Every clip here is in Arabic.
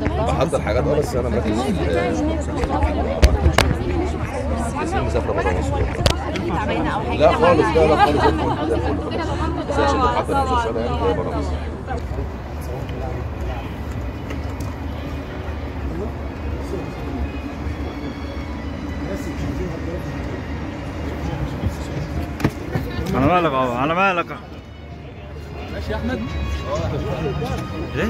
بحضر حاجات آه بس أنا مركز. في ياسمين مسافره بره مصر لا خالص لا لا خالص. بس عشان بحضر يعني بره مصر على مالك اهو على مالك؟ ماشي يا أحمد. إيه؟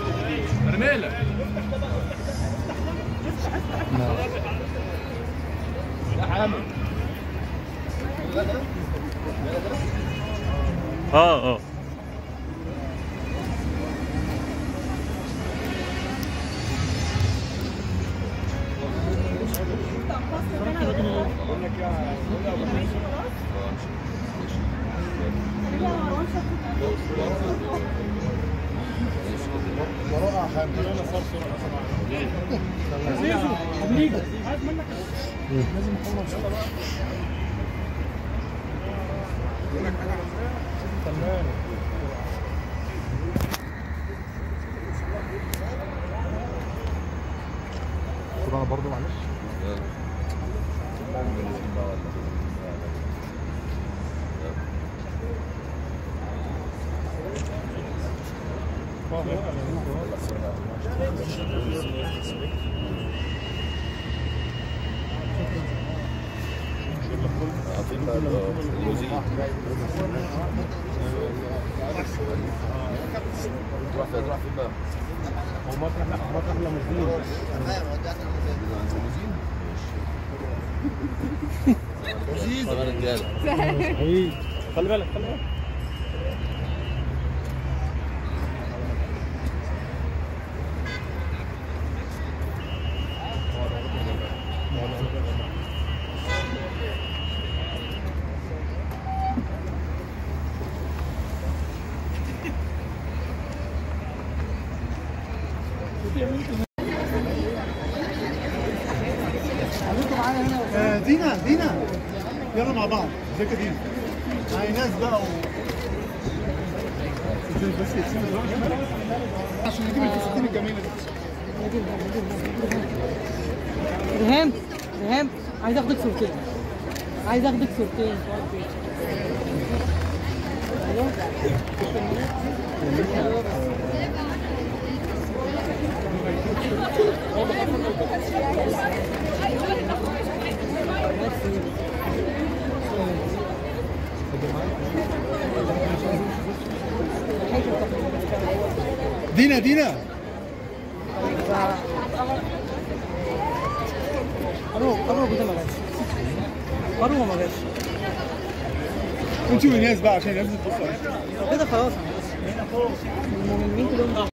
حامد آه آه. طب أنا برضه معلش عارفين بقى اللوزي تروح فين تروح فين بقى؟ هو مطرح لا مطرح خلي بالك خلي بالك. دينا دينا. يلا مع بعض. ازيك يا دينا؟ معايا ناس بقى و بس عشان نجيب الفساتين الجميلة دي. ريهام ريهام عايز اخدك صورتين. عايز اخدك صورتين. دينا دينا. قروه قروه كده ما قروه ما جاش أنتوا ناس بقى عشان الناس تبص عليك كده خلاص.